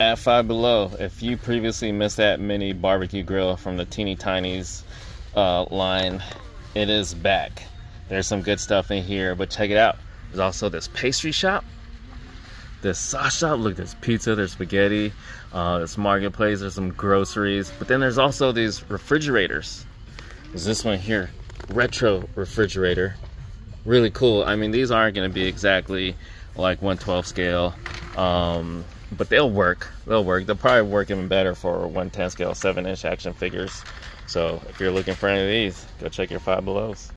at Five Below. If you previously missed that mini barbecue grill from the Teeny Tinies uh, line, it is back. There's some good stuff in here, but check it out. There's also this pastry shop, this sauce shop. Look, there's pizza, there's spaghetti, uh, there's marketplace, there's some groceries, but then there's also these refrigerators. There's this one here, retro refrigerator. Really cool. I mean, these aren't going to be exactly like 112 scale. Um, but they'll work. They'll work. They'll probably work even better for 110 scale 7 inch action figures. So if you're looking for any of these, go check your Five Belows.